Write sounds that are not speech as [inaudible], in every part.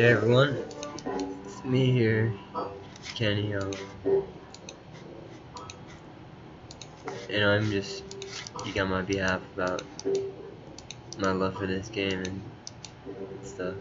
Hey everyone, it's me here, Kenny, um, and I'm just speaking on my behalf about my love for this game and stuff.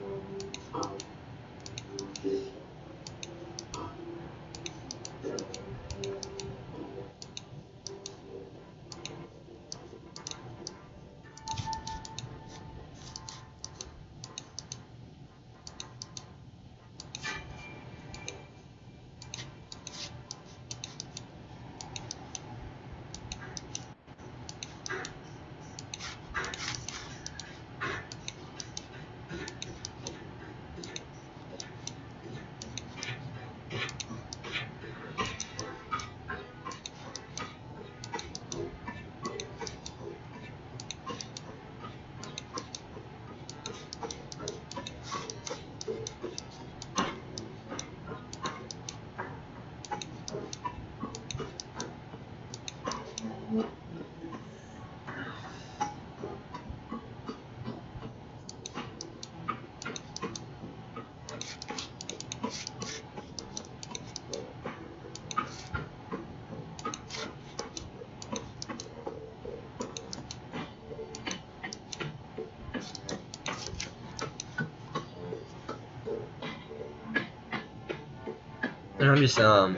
I'm just um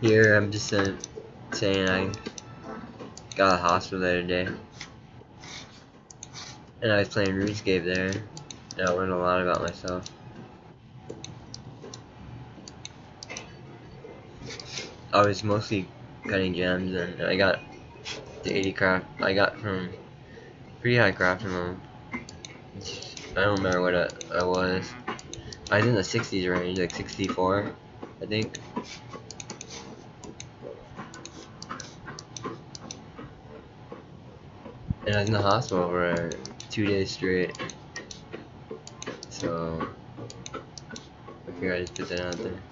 here. I'm just uh, saying I got a hospital the other day, and I was playing RuneScape there, and I learned a lot about myself. I was mostly cutting gems, and I got the 80 craft. I got from pretty high crafting level. I don't remember what it, I was. I was in the 60s range, like 64. I think. And I was in the hospital for two days straight. So, I figured I'd just put that out there.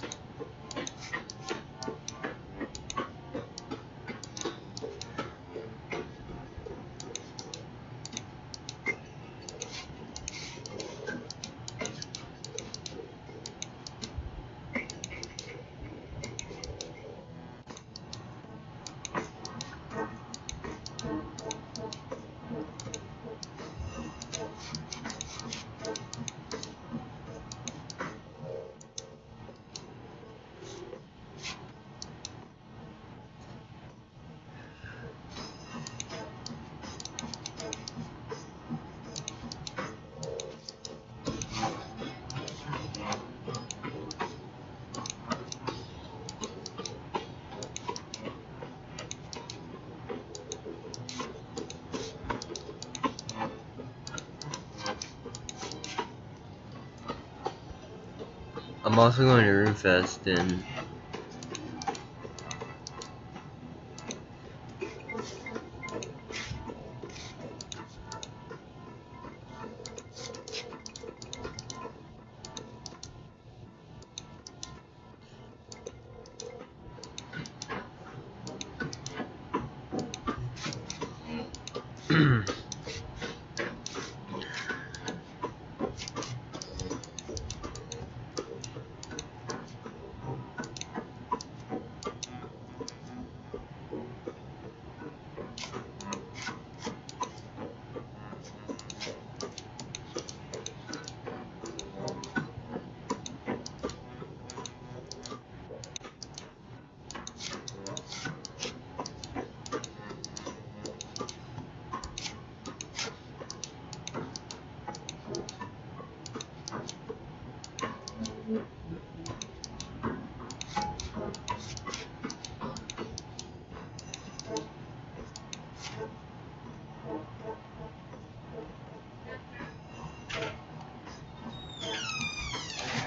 I'm also going to RuneFest in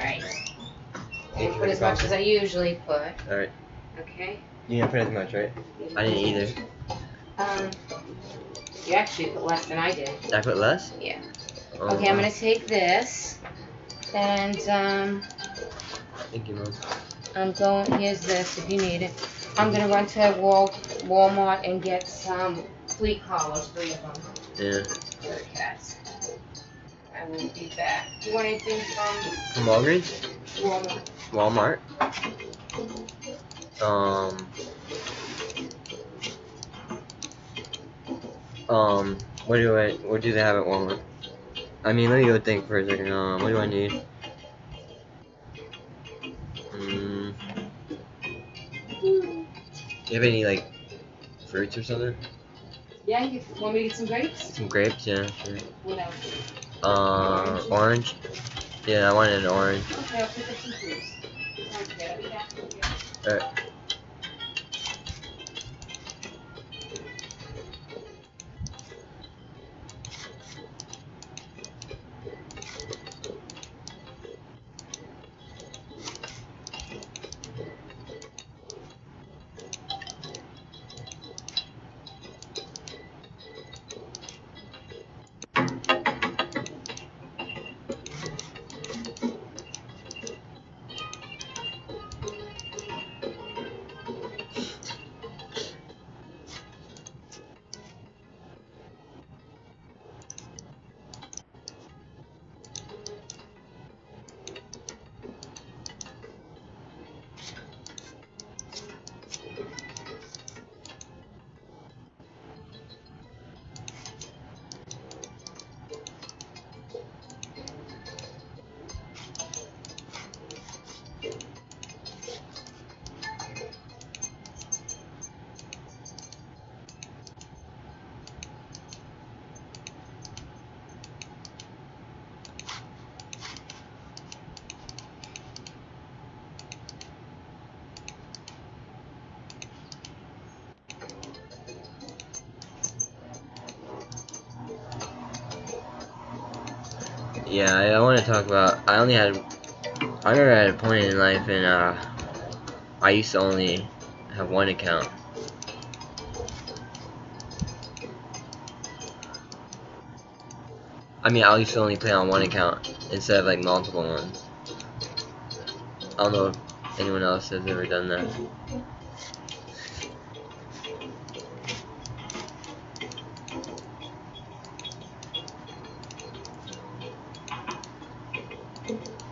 Alright. [clears throat] Didn't put as much as I usually put. Alright. Okay. You didn't put as much, right? I didn't either. Um, you actually put less than I did. I put less? Yeah. Oh, Okay, I'm gonna take this, and um, Thank you, Mom. I'm going. Here's this if you need it. I'm gonna run to Wal Walmart and get some fleet collars, three of them Yeah. for the cats. I will be back. Do you want anything from From Walgreens? Walmart? Walmart? Um. Um. What do I? What do they have at Walmart? I mean, let me go think for a second. Um. What do I need? Hmm. Do you have any like fruits or something? Yeah, you want me to get some grapes? Some grapes? Yeah, sure. What else? Uh, orange. Yeah, I wanted an orange. Okay, I'll pick up some fruits. Alright. Yeah, I, I want to talk about. I only had. I never had a point in life, and uh, I used to only have one account. I mean, I used to only play on one account instead of like multiple ones. I don't know if anyone else has ever done that. 对，对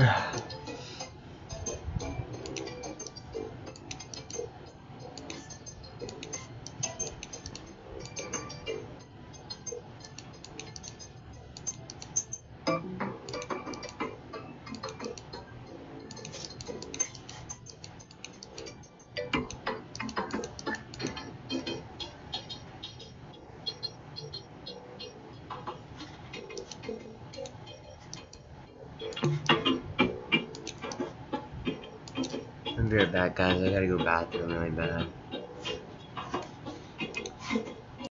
Yeah. [sighs] [laughs] right back, guys. I gotta go bathroom really bad.